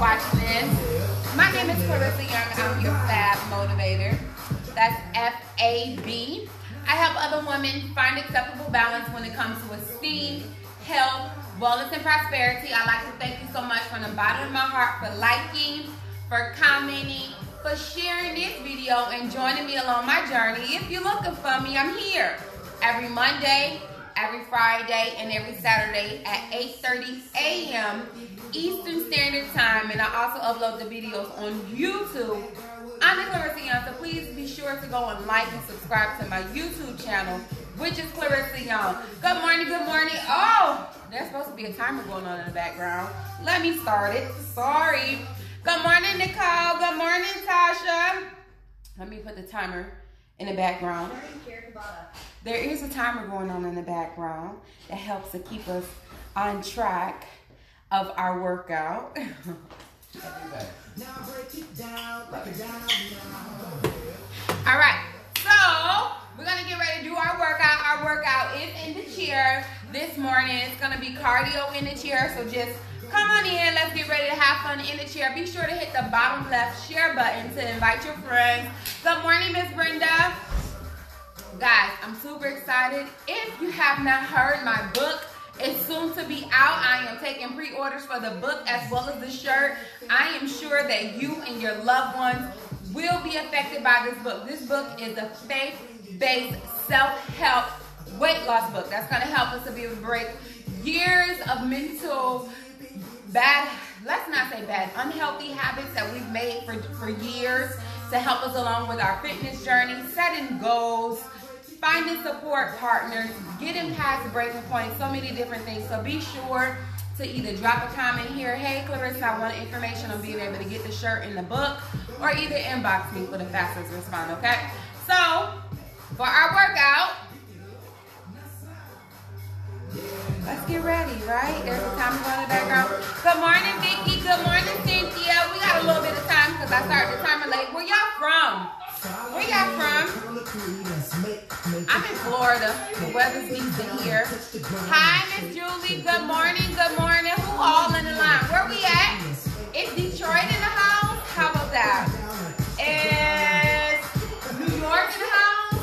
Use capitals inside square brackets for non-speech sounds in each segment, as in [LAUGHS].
watching this. My name is Clarissa Young. I'm your Fab Motivator. That's F-A-B. I help other women find acceptable balance when it comes to esteem, health, wellness, and prosperity. I'd like to thank you so much from the bottom of my heart for liking, for commenting, for sharing this video and joining me along my journey. If you're looking for me, I'm here every Monday, every Friday, and every Saturday at 8.30 a.m. Eastern Standard Time. And I also upload the videos on YouTube. I'm the Clarissa Young, so please be sure to go and like and subscribe to my YouTube channel, which is Clarissa Young. Good morning, good morning. Oh, there's supposed to be a timer going on in the background. Let me start it. Sorry. Good morning, Nicole. Good morning, Tasha. Let me put the timer in the background. There is a timer going on in the background that helps to keep us on track of our workout. [LAUGHS] All right, so we're gonna get ready to do our workout. Our workout is in the chair this morning. It's gonna be cardio in the chair, so just come on in. Let's get ready to have fun in the chair. Be sure to hit the bottom left share button to invite your friends. Good morning, Miss Brenda. Guys, I'm super excited. If you have not heard my book, it's soon to be out. I am taking pre-orders for the book as well as the shirt. I am sure that you and your loved ones will be affected by this book. This book is a faith-based self-help weight loss book that's going to help us to be able to break years of mental bad, let's not say bad, unhealthy habits that we've made for, for years to help us along with our fitness journey, setting goals, finding support partners, getting past breaking point, so many different things. So be sure to either drop a comment here, hey Clarissa, I want information on being able to get the shirt in the book, or either inbox me for the fastest response, okay? So, for our workout, let's get ready, right? There's a timer going in the background. Good morning, Vicky. Good morning, Cynthia. We got a little bit of time because I started the timer late. Where y'all from? Where y'all from? I'm in Florida. The weather's decent here. Hi, Miss Julie. Good morning. Good morning. Who all in the line? Where we at? Is Detroit in the house? How about that? Is New York in the house?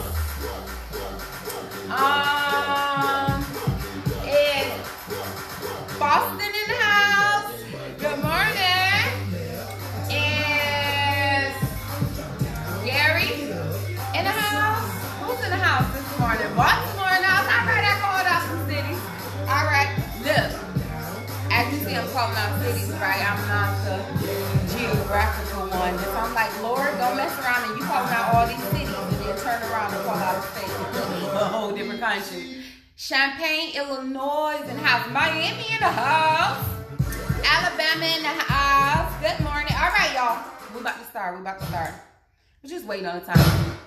Um, Baltimore house. All right, I called out some cities. All right, look. As you see, I'm calling out cities, right? I'm not the geographical one. If I'm like, Lord, don't mess around and you calling out all these cities and then turn around and call out a state and put me in a whole different country. Champaign, Illinois in the house. Miami in the house. Alabama in the house. Good morning. All right, y'all. We about to start. We about to start. We're just waiting on the time.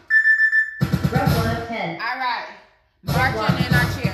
Rep 1 of 10. All right. Marching in our chair.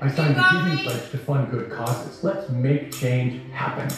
I signed the Giving Pledge to fund good causes. Let's make change happen.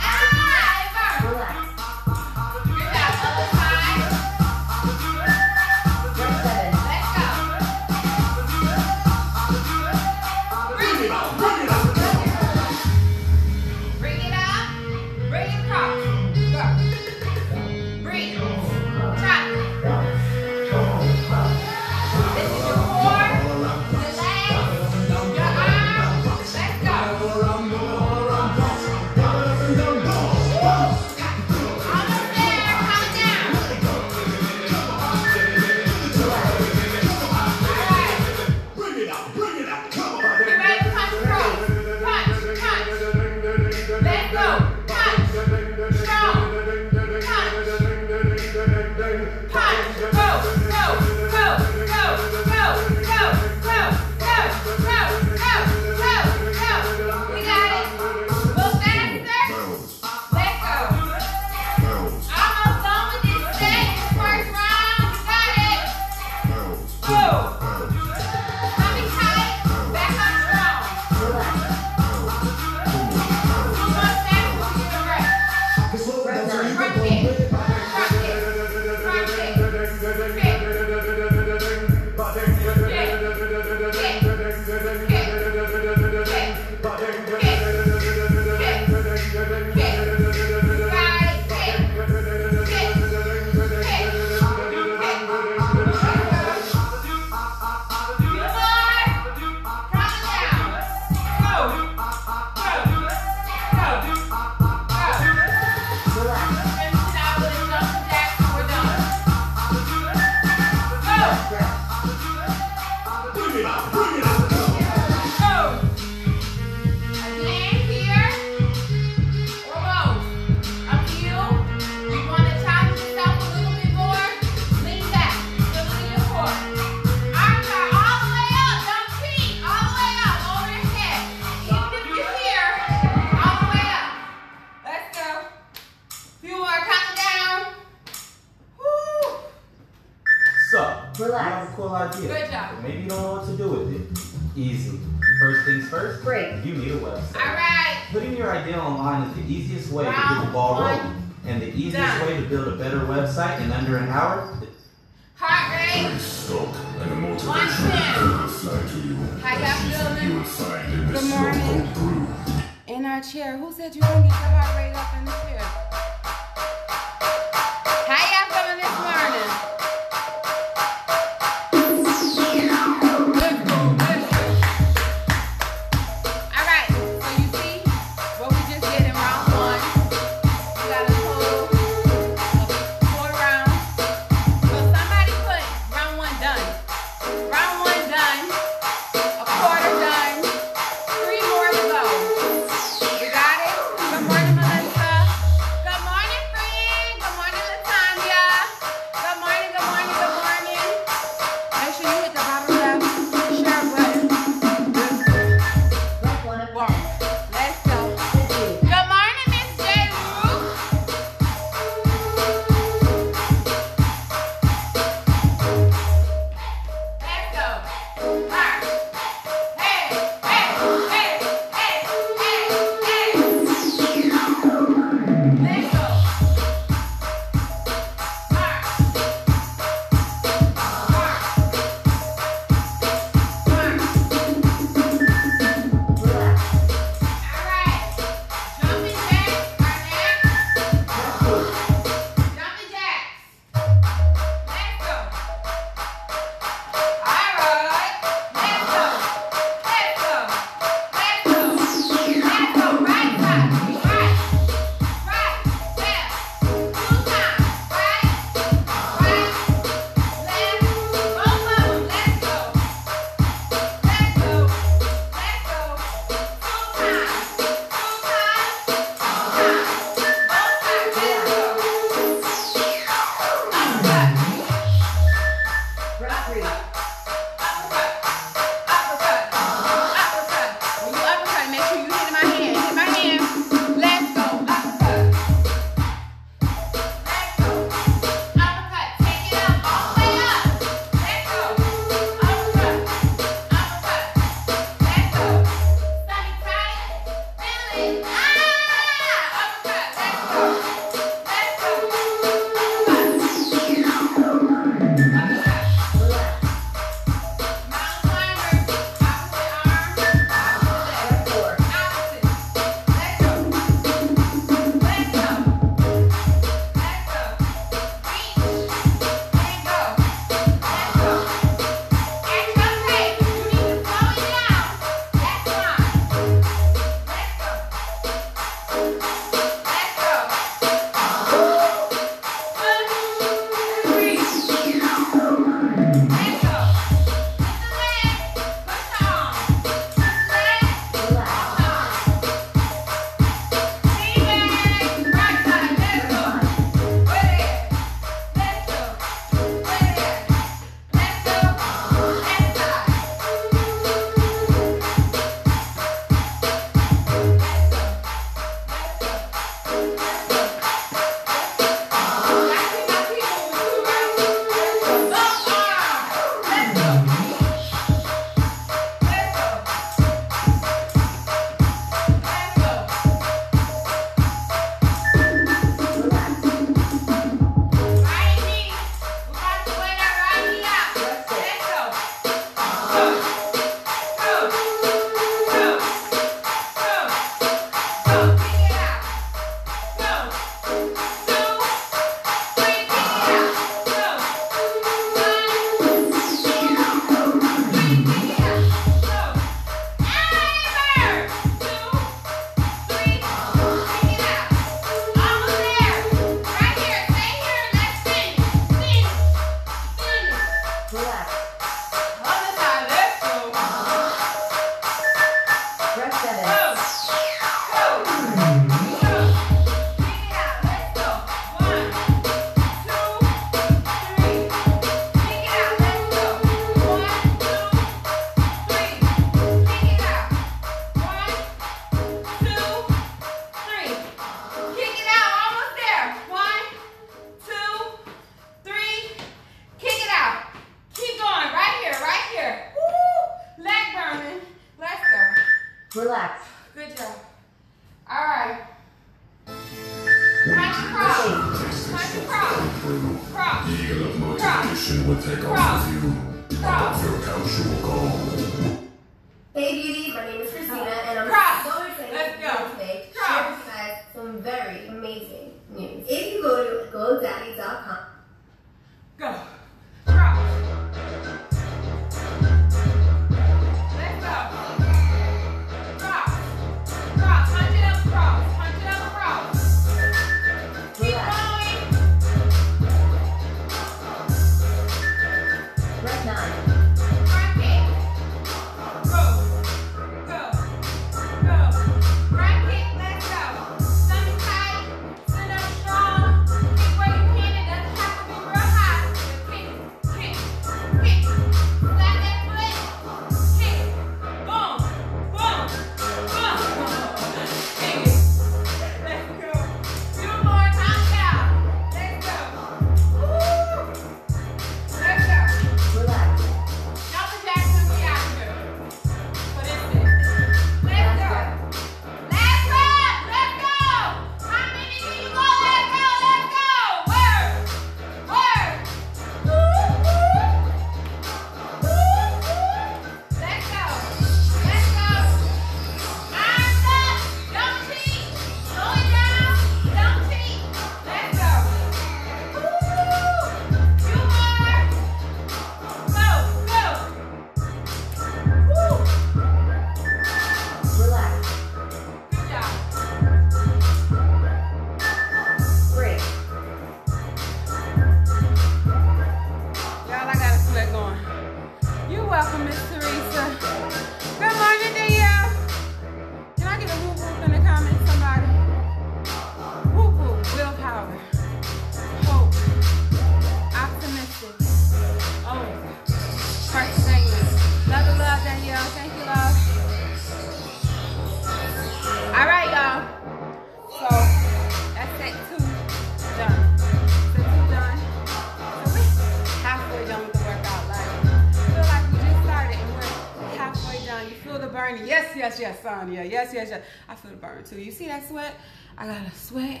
Yeah, Yes, yes, yes. I feel the burn too. You see that sweat? I got a sweat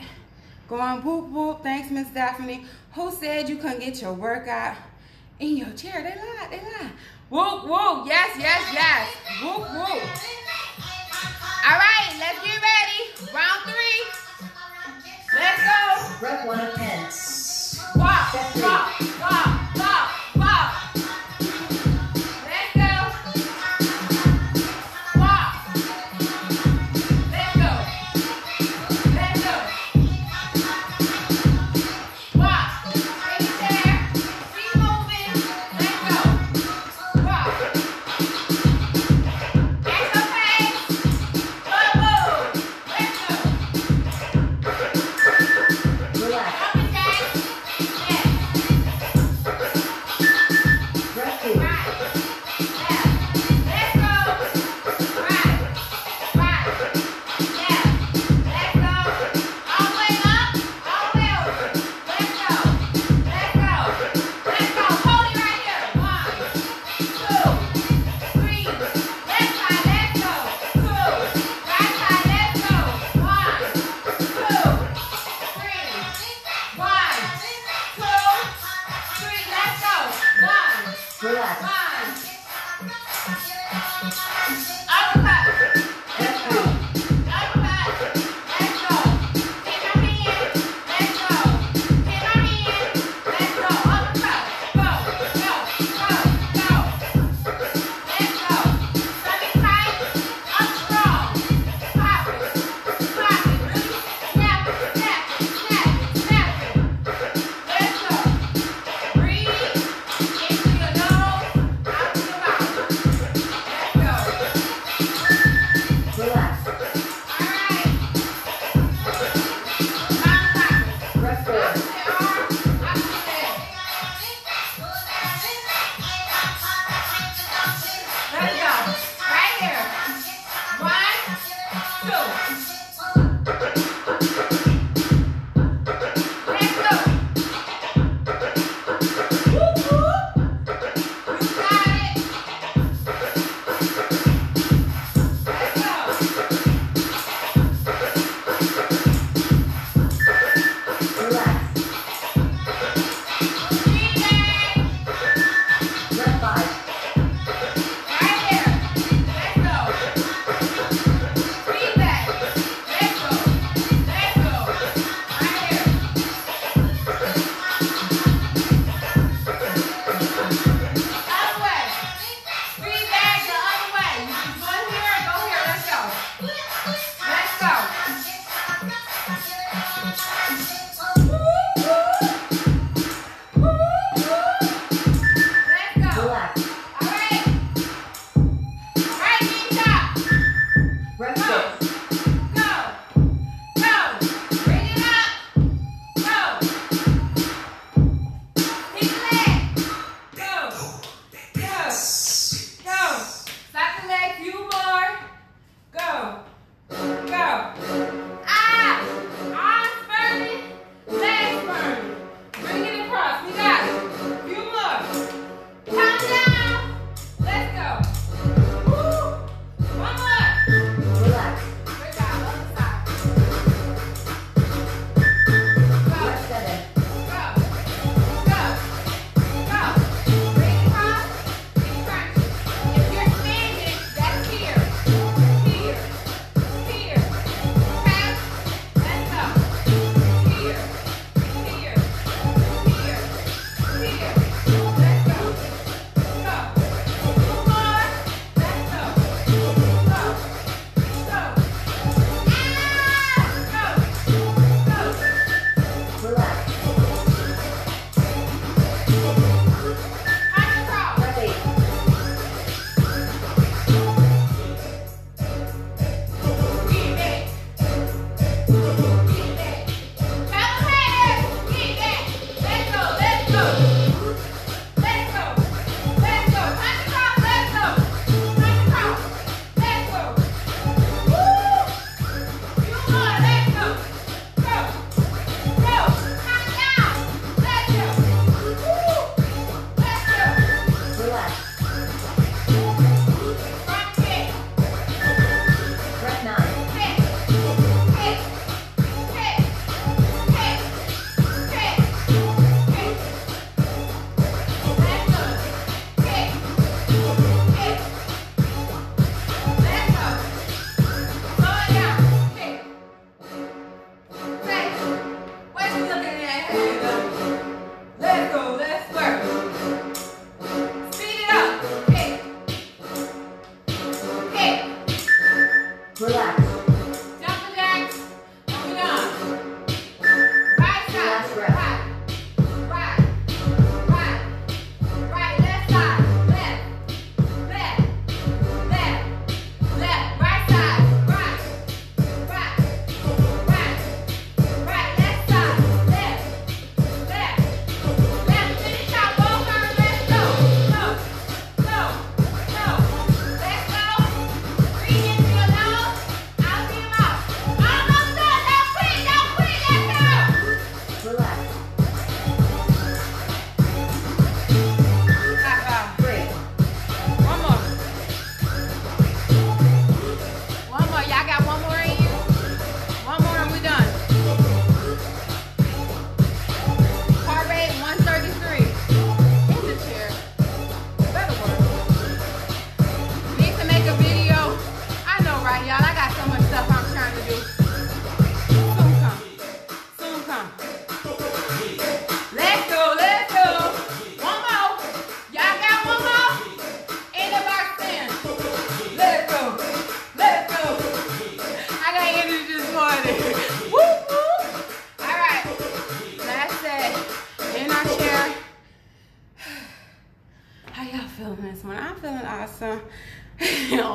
Go on, boop boop. Thanks, Miss Daphne. Who said you couldn't get your workout in your chair? They lied, they lied. Whoop whoop. Yes, yes, yes. Whoop whoop. All right, let's get ready. Round three. Let's go. Rep one of pence. Walk, walk.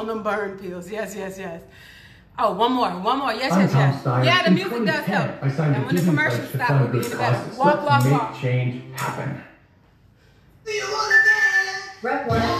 On them burn pills. Yes, yes, yes. Oh, one more, one more. Yes, I'm yes, Tom yes. Steyer. Yeah, the In music does help. I signed And a when the Disney commercials pledge to stop, fund we'll be in the better. causes. Walk, walk, make walk. change happen. Rep 1 of 10. Alright,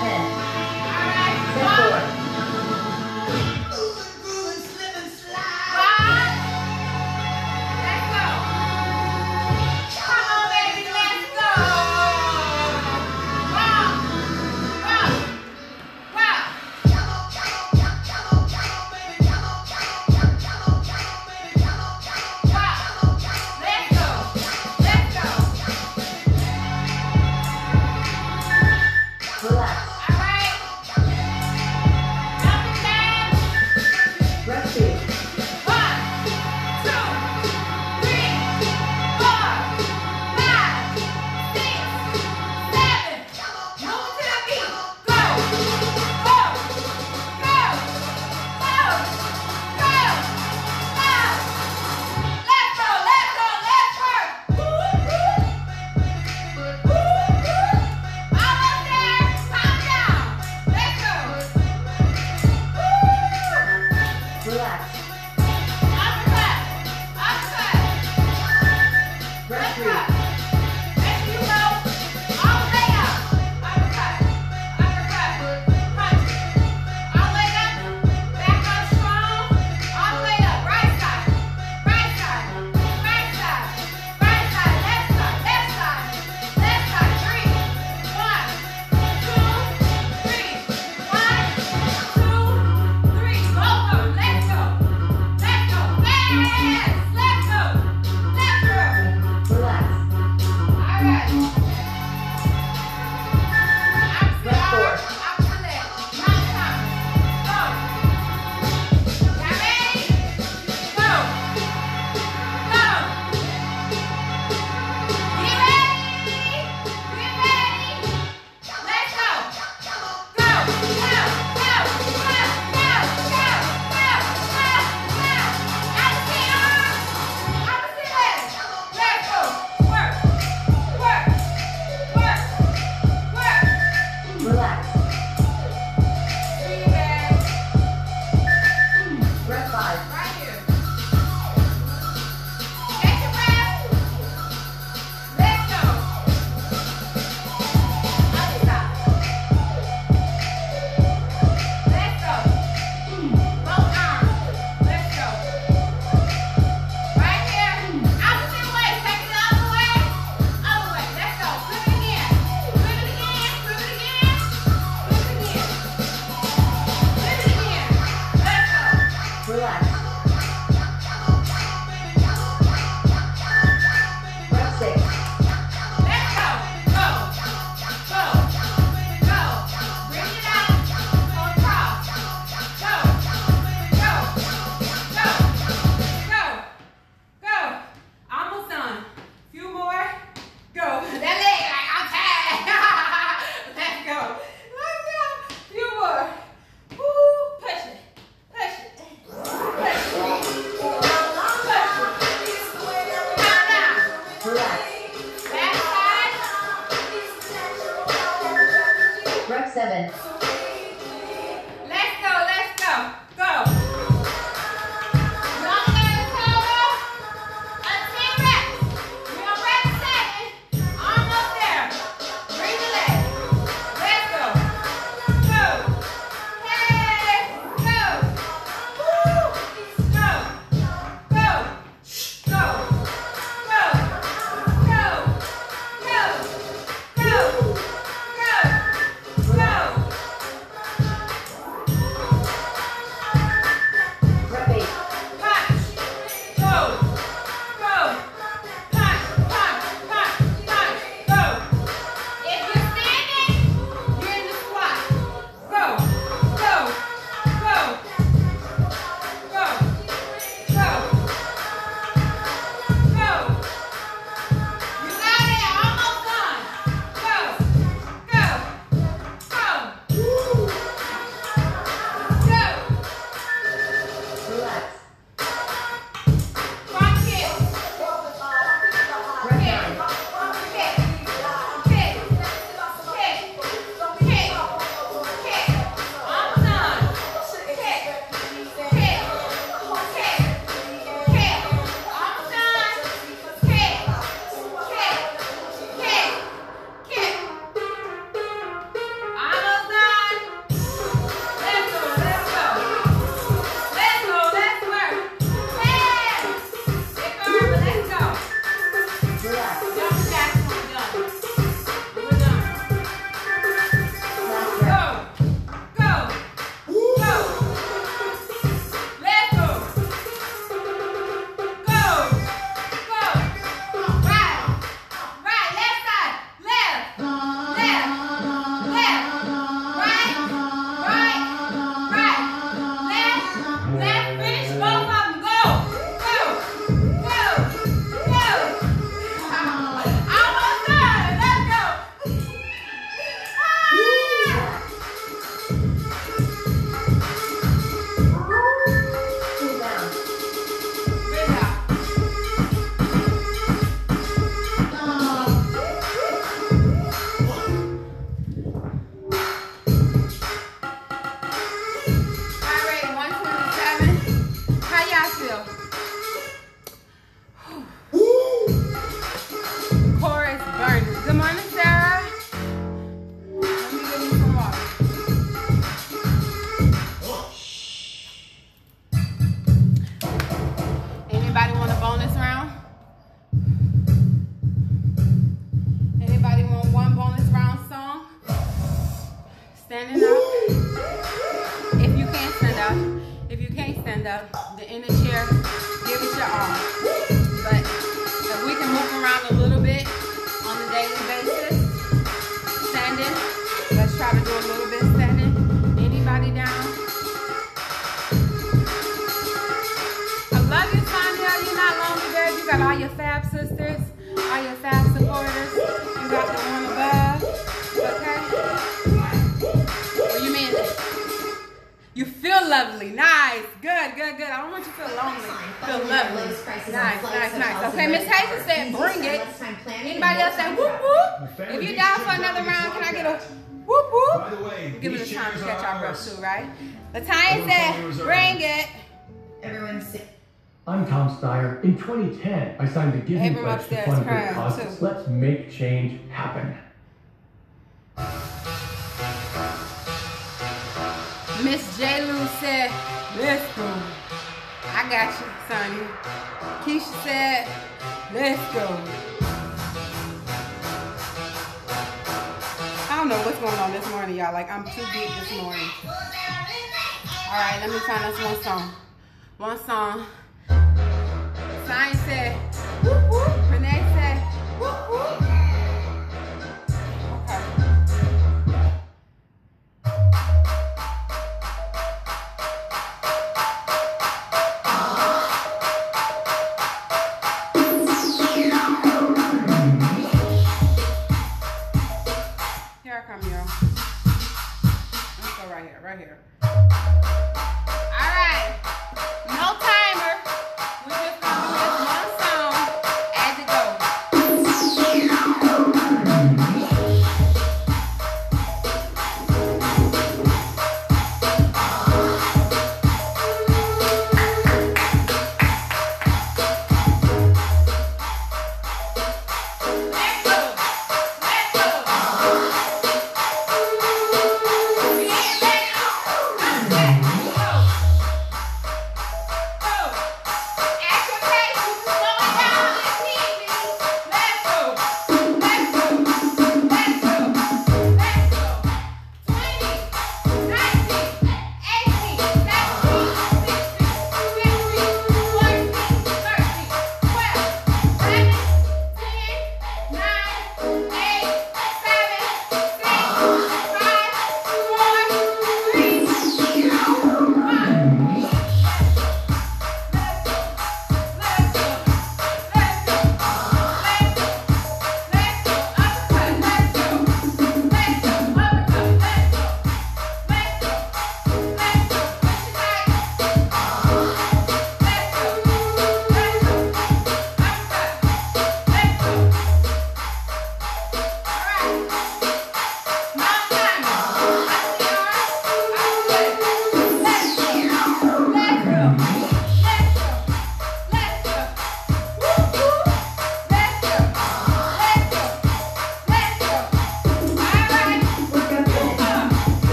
Latanya uh, said, bring it. Everyone sit. I'm Tom Steyer. In 2010, I signed the Giving Pledge to fund great causes. Let's make change happen. Miss J. Lou said, let's go. I got you, Sonny. Keisha said, let's go. I don't know what's going on this morning, y'all. Like, I'm too deep this morning. All right, let me find us one song. One song. Science said, whoop, whoop, Renee.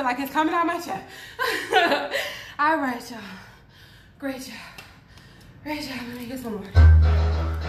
feel like it's coming out my chest. [LAUGHS] All right, y'all. Great job. Great job. Let me get some more.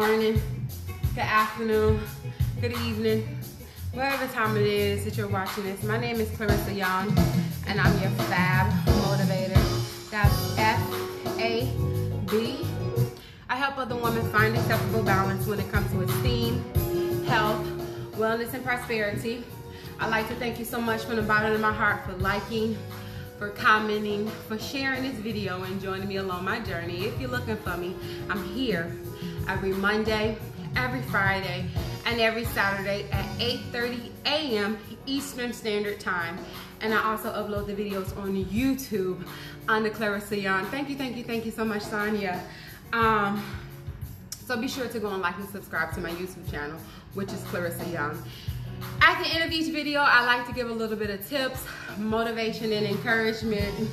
morning, good afternoon, good evening, whatever time it is that you're watching this. My name is Clarissa Young, and I'm your fab motivator. That's F-A-B. I help other women find acceptable balance when it comes to esteem, health, wellness, and prosperity. I'd like to thank you so much from the bottom of my heart for liking, for commenting, for sharing this video and joining me along my journey. If you're looking for me, I'm here every Monday, every Friday, and every Saturday at 8.30 a.m. Eastern Standard Time. And I also upload the videos on YouTube under Clarissa Young. Thank you, thank you, thank you so much, Sonia. Um, so be sure to go and like and subscribe to my YouTube channel, which is Clarissa Young. At the end of each video, I like to give a little bit of tips, motivation, and encouragement. [LAUGHS]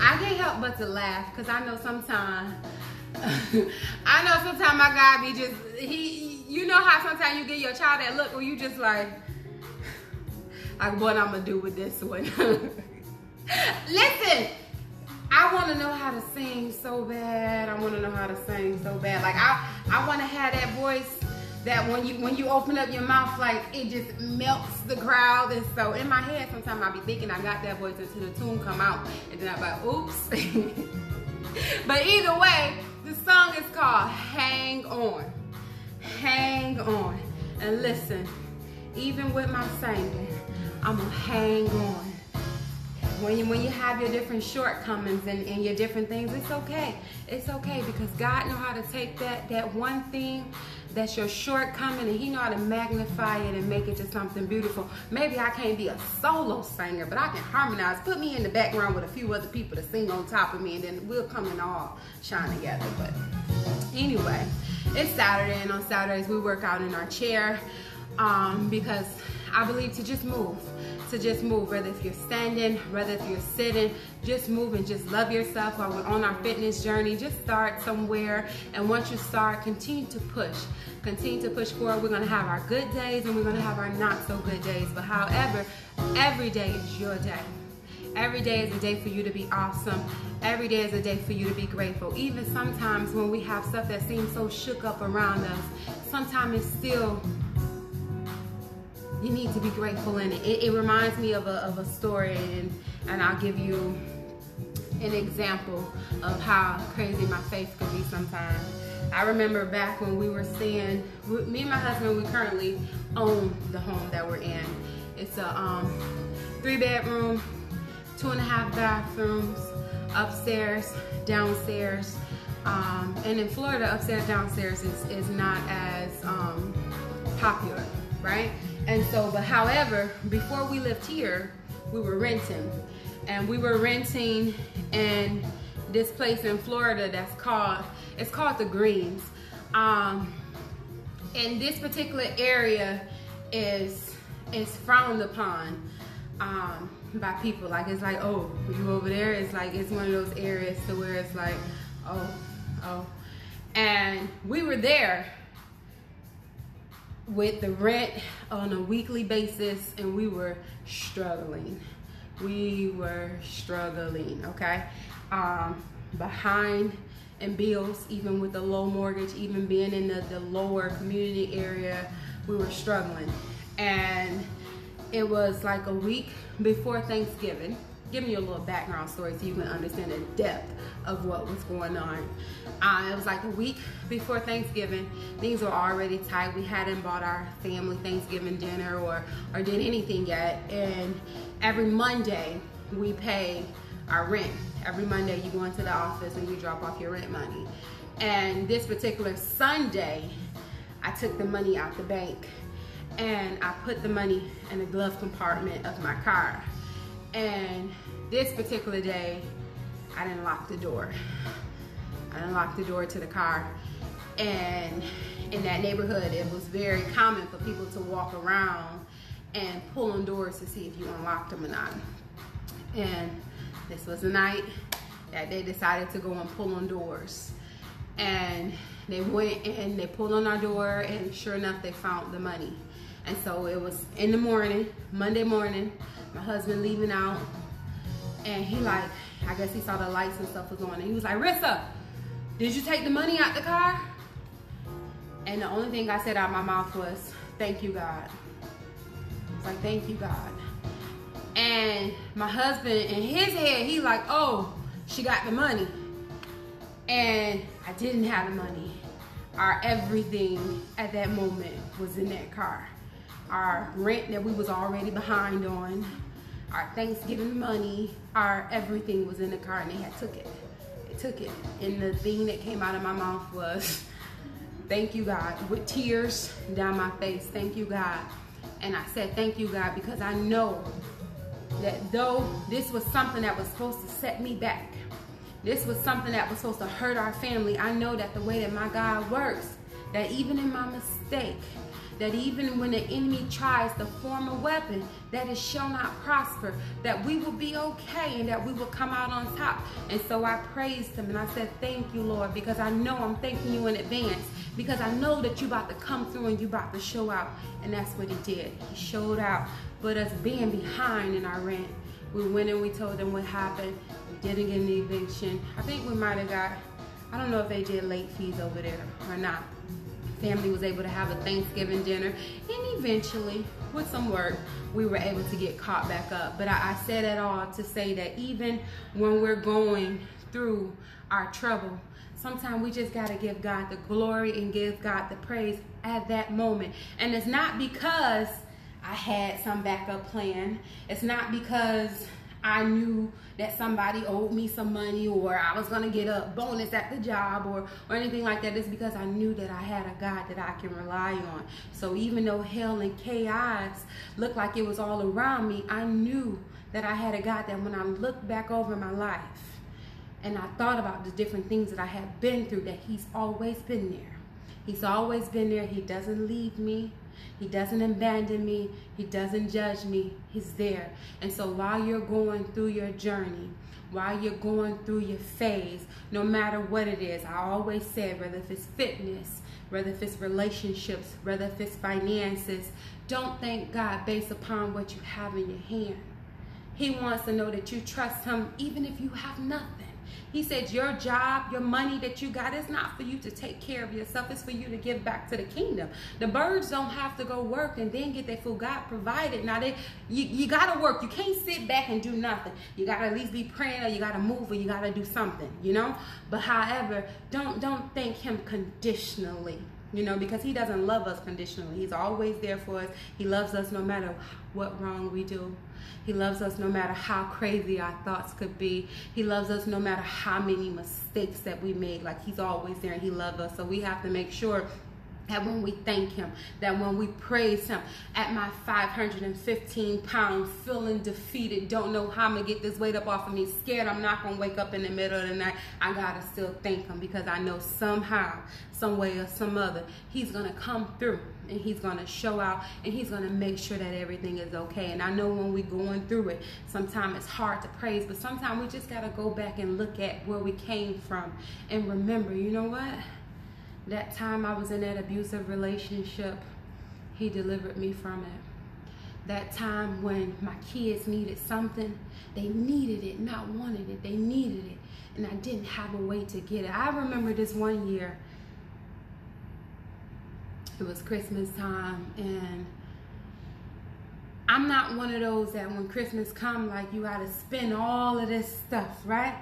I can't help but to laugh because I know sometimes, I know sometimes my God be just, he, you know how sometimes you get your child that look where you just like, like what I'm gonna do with this one. [LAUGHS] Listen, I want to know how to sing so bad. I want to know how to sing so bad. Like I, I want to have that voice that when you when you open up your mouth, like it just melts the crowd. And so in my head, sometimes I'll be thinking I got that voice until the tune come out, and then I'm like, oops. [LAUGHS] but either way, the song is called "Hang On." Hang on, and listen. Even with my singing, I'm gonna hang on when you when you have your different shortcomings and, and your different things, it's okay. It's okay because God know how to take that that one thing that's your shortcoming and he know how to magnify it and make it to something beautiful. Maybe I can't be a solo singer, but I can harmonize. Put me in the background with a few other people to sing on top of me and then we'll come and all shine together. But anyway, it's Saturday and on Saturdays we work out in our chair um, because I believe to just move, to just move, whether if you're standing, whether if you're sitting, just move and just love yourself while we're on our fitness journey. Just start somewhere. And once you start, continue to push. Continue to push forward. We're going to have our good days and we're going to have our not so good days. But however, every day is your day. Every day is a day for you to be awesome. Every day is a day for you to be grateful. Even sometimes when we have stuff that seems so shook up around us, sometimes it's still you need to be grateful in it. It, reminds me of a, of a story, and, and I'll give you an example of how crazy my faith could be sometimes. I remember back when we were staying, me and my husband, we currently own the home that we're in. It's a um, three bedroom, two and a half bathrooms, upstairs, downstairs. Um, and in Florida, upstairs, downstairs is, is not as um, popular, right? And so, but however, before we lived here, we were renting. And we were renting in this place in Florida that's called, it's called The Greens. Um, and this particular area is, is frowned upon um, by people. Like, it's like, oh, you over there? It's like, it's one of those areas to where it's like, oh, oh. And we were there with the rent on a weekly basis and we were struggling. We were struggling, okay? Um, behind in bills, even with the low mortgage, even being in the, the lower community area, we were struggling. And it was like a week before Thanksgiving giving you a little background story so you can understand the depth of what was going on. Uh, it was like a week before Thanksgiving. Things were already tight. We hadn't bought our family Thanksgiving dinner or, or did anything yet. And every Monday, we pay our rent. Every Monday, you go into the office and you drop off your rent money. And this particular Sunday, I took the money out the bank and I put the money in the glove compartment of my car. And this particular day, I didn't lock the door. I didn't lock the door to the car. And in that neighborhood, it was very common for people to walk around and pull on doors to see if you unlocked them or not. And this was the night that they decided to go and pull on doors. And they went and they pulled on our door and sure enough, they found the money. And so it was in the morning, Monday morning, my husband leaving out and he like, I guess he saw the lights and stuff was on and he was like, Rissa, did you take the money out the car? And the only thing I said out my mouth was, thank you, God. I like, thank you, God. And my husband, in his head, he like, oh, she got the money. And I didn't have the money. Our everything at that moment was in that car. Our rent that we was already behind on, our Thanksgiving money, our everything was in the car and they had took it. They took it. And the thing that came out of my mouth was, thank you God, with tears down my face, thank you God. And I said, thank you God, because I know that though this was something that was supposed to set me back, this was something that was supposed to hurt our family, I know that the way that my God works, that even in my mistake, that even when the enemy tries to form a weapon, that it shall not prosper, that we will be okay and that we will come out on top. And so I praised him and I said, Thank you, Lord, because I know I'm thanking you in advance, because I know that you're about to come through and you're about to show out. And that's what he did. He showed out. But us being behind in our rent, we went and we told them what happened. We didn't get an eviction. I think we might have got, I don't know if they did late fees over there or not family was able to have a Thanksgiving dinner. And eventually, with some work, we were able to get caught back up. But I, I said it all to say that even when we're going through our trouble, sometimes we just got to give God the glory and give God the praise at that moment. And it's not because I had some backup plan. It's not because I knew that somebody owed me some money or I was gonna get a bonus at the job or, or anything like that. It's because I knew that I had a God that I can rely on. So even though hell and chaos looked like it was all around me, I knew that I had a God that when I looked back over my life and I thought about the different things that I had been through, that He's always been there. He's always been there. He doesn't leave me. He doesn't abandon me. He doesn't judge me. He's there. And so while you're going through your journey, while you're going through your phase, no matter what it is, I always say, whether if it's fitness, whether if it's relationships, whether if it's finances, don't thank God based upon what you have in your hand. He wants to know that you trust Him even if you have nothing. He said, Your job, your money that you got is not for you to take care of yourself, it's for you to give back to the kingdom. The birds don't have to go work and then get their food. God provided. Now, they, you, you got to work. You can't sit back and do nothing. You got to at least be praying or you got to move or you got to do something, you know? But however, don't, don't thank Him conditionally you know, because he doesn't love us conditionally. He's always there for us. He loves us no matter what wrong we do. He loves us no matter how crazy our thoughts could be. He loves us no matter how many mistakes that we make. Like he's always there and he loves us. So we have to make sure that when we thank him, that when we praise him, at my 515 pounds, feeling defeated, don't know how I'm gonna get this weight up off of me, scared I'm not gonna wake up in the middle of the night, I gotta still thank him because I know somehow, some way or some other, he's gonna come through and he's gonna show out and he's gonna make sure that everything is okay. And I know when we're going through it, sometimes it's hard to praise, but sometimes we just gotta go back and look at where we came from and remember, you know what? That time I was in that abusive relationship, he delivered me from it. That time when my kids needed something, they needed it, not wanted it, they needed it, and I didn't have a way to get it. I remember this one year, it was Christmas time, and I'm not one of those that when Christmas come, like you gotta spend all of this stuff, right?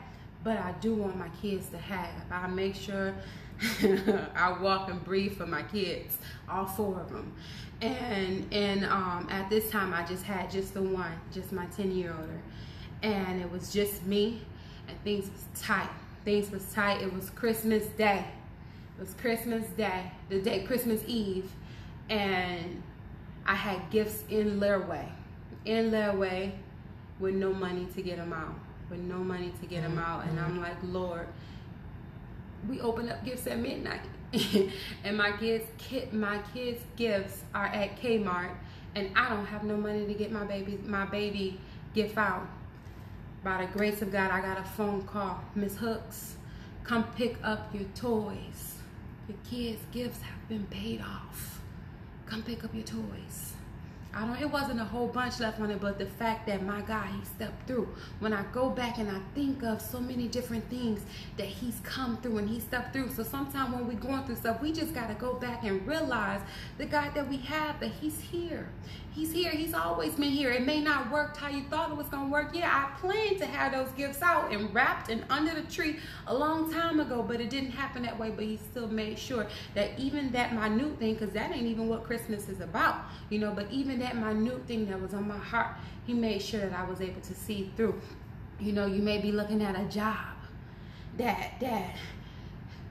But I do want my kids to have. I make sure [LAUGHS] I walk and breathe for my kids, all four of them. And and um, at this time, I just had just the one, just my 10 year older. And it was just me, and things was tight. Things was tight. It was Christmas Day. It was Christmas Day, the day, Christmas Eve. And I had gifts in layaway, in layaway with no money to get them out, with no money to get them out. And I'm like, Lord, we open up gifts at midnight. [LAUGHS] And my kids kid my kids gifts are at Kmart and I don't have no money to get my baby my baby gift out. By the grace of God I got a phone call. Miss Hooks come pick up your toys. Your kids gifts have been paid off. Come pick up your toys I don't, it wasn't a whole bunch left on it, but the fact that my God, he stepped through. When I go back and I think of so many different things that he's come through and he stepped through. So sometimes when we're going through stuff, we just got to go back and realize the God that we have, that he's here. He's here. He's always been here. It may not work how you thought it was gonna work. Yeah, I planned to have those gifts out and wrapped and under the tree a long time ago, but it didn't happen that way. But he still made sure that even that minute thing, because that ain't even what Christmas is about, you know. But even that minute thing that was on my heart, he made sure that I was able to see through. You know, you may be looking at a job that that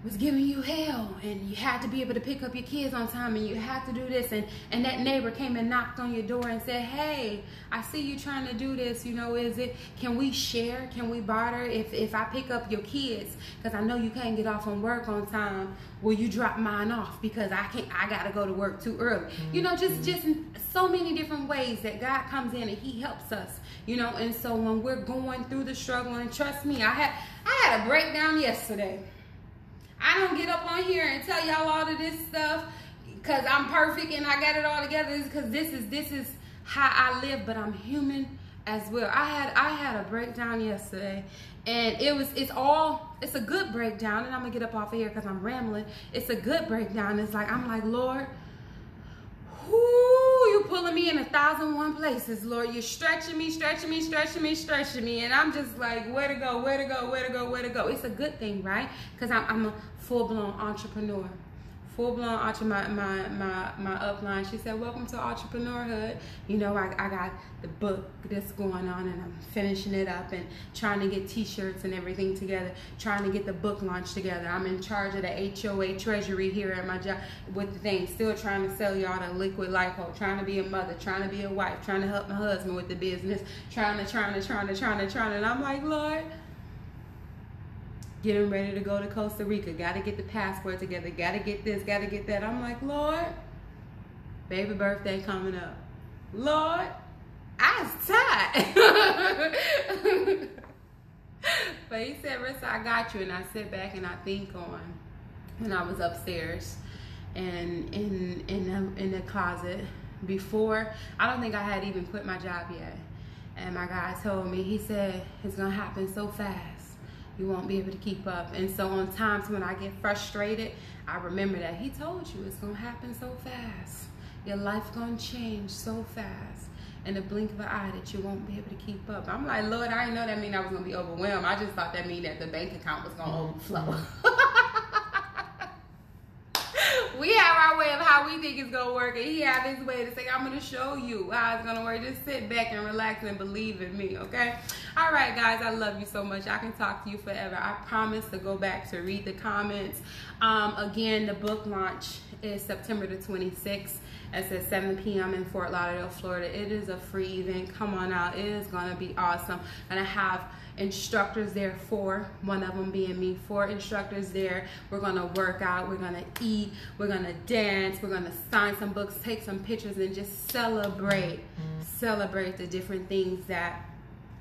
was giving you hell and you had to be able to pick up your kids on time and you had to do this and and that neighbor came and knocked on your door and said hey i see you trying to do this you know is it can we share? Can we barter if if i pick up your kids? Because i know you can't get off from work on time. Will you drop mine off? Because i can't i gotta go to work too early. You know just just mm-hmm. so many different ways that god comes in and he helps us you know and so when we're going through the struggle and trust me i had i had a breakdown yesterday I don't get up on here and tell y'all all of this stuff because I'm perfect and I got it all together. Because this is this is how I live, but I'm human as well. I had I had a breakdown yesterday, and it was it's all it's a good breakdown. And I'm gonna get up off of here because I'm rambling. It's a good breakdown. It's like I'm like Lord. Whoo, you pulling me in a thousand one places, Lord. You're stretching me, stretching me, stretching me, stretching me. And I'm just like, where to go, where to go, where to go, where to go. It's a good thing, right? Because I'm, I'm a full blown entrepreneur. Full blown entre my, my my my upline. She said, Welcome to entrepreneurhood. You know, I, I got the book that's going on and I'm finishing it up and trying to get t-shirts and everything together, trying to get the book launch together. I'm in charge of the HOA treasury here at my job with the thing, still trying to sell y'all the liquid lipo, trying to be a mother, trying to be a wife, trying to help my husband with the business, trying to, trying to, trying to, trying to, trying to, and I'm like, Lord, getting ready to go to Costa Rica. Got to get the passport together. Got to get this. Got to get that. I'm like, Lord, baby birthday coming up. Lord, I was [LAUGHS] tired. but he said, Rissa, I got you. And I sit back and I think on when I was upstairs and in in the, in the closet before. I don't think I had even quit my job yet. And my guy told me, he said, it's gonna happen so fast you won't be able to keep up. And so on times when I get frustrated, I remember that he told you it's gonna happen so fast. Your life gonna change so fast in the blink of an eye that you won't be able to keep up. I'm like, Lord, I didn't know that mean I was gonna be overwhelmed. I just thought that mean that the bank account was gonna overflow. [LAUGHS] we have our way of how we think it's gonna work, and he have his way to say, I'm gonna show you how it's gonna work. Just sit back and relax and believe in me, okay? All right, guys, I love you so much. I can talk to you forever. I promise to go back to read the comments. Um, again, the book launch is September the 26th. It's at 7 p.m. in Fort Lauderdale, Florida. It is a free event. Come on out. It is gonna be awesome. And I have instructors there for one of them being me four instructors there. We're gonna work out we're gonna eat we're gonna dance we're gonna sign some books take some pictures and just celebrate mm-hmm. celebrate the different things that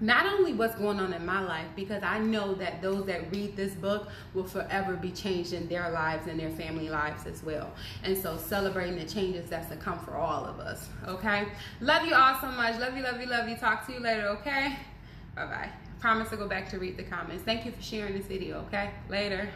not only what's going on in my life because i know that those that read this book will forever be changed in their lives and their family lives as well. And so celebrating the changes that's to come for all of us okay? Love you all so much. Love you love you love you. Talk to you later okay? Bye bye promise to go back to read the comments. Thank you for sharing this video okay? Later